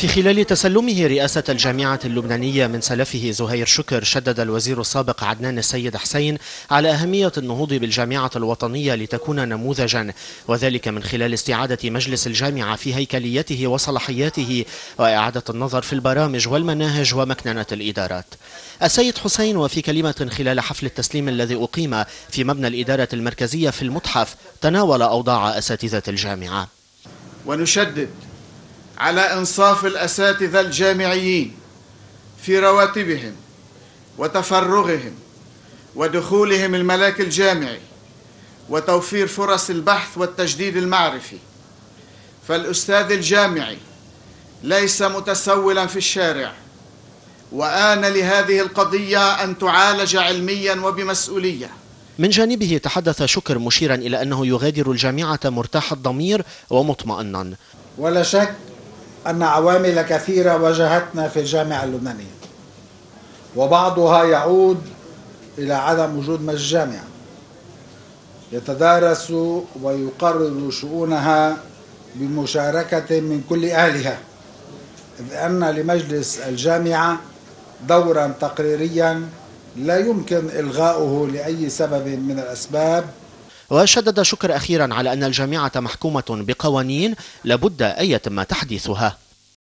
في خلال تسلمه رئاسة الجامعة اللبنانية من سلفه زهير شكر شدد الوزير السابق عدنان السيد حسين على أهمية النهوض بالجامعة الوطنية لتكون نموذجا وذلك من خلال استعادة مجلس الجامعة في هيكليته وصلاحياته وإعادة النظر في البرامج والمناهج ومكننة الإدارات. السيد حسين وفي كلمة خلال حفل التسليم الذي أقيم في مبنى الإدارة المركزية في المتحف تناول أوضاع أساتذة الجامعة. ونشدد على إنصاف الأساتذة الجامعيين في رواتبهم وتفرغهم ودخولهم الملاك الجامعي وتوفير فرص البحث والتجديد المعرفي. فالأستاذ الجامعي ليس متسولا في الشارع وآن لهذه القضية أن تعالج علميا وبمسؤولية. من جانبه تحدث شكر مشيرا إلى أنه يغادر الجامعة مرتاح الضمير ومطمئنا. ولا شك أن عوامل كثيرة واجهتنا في الجامعة اللبنانية. وبعضها يعود إلى عدم وجود مجلس جامعة يتدارس ويقرر شؤونها بمشاركة من كل أهلها. إذ أن لمجلس الجامعة دورا تقريريا لا يمكن إلغاؤه لأي سبب من الأسباب وشدد شكر أخيرا على أن الجامعة محكومة بقوانين لابد أن يتم تحديثها.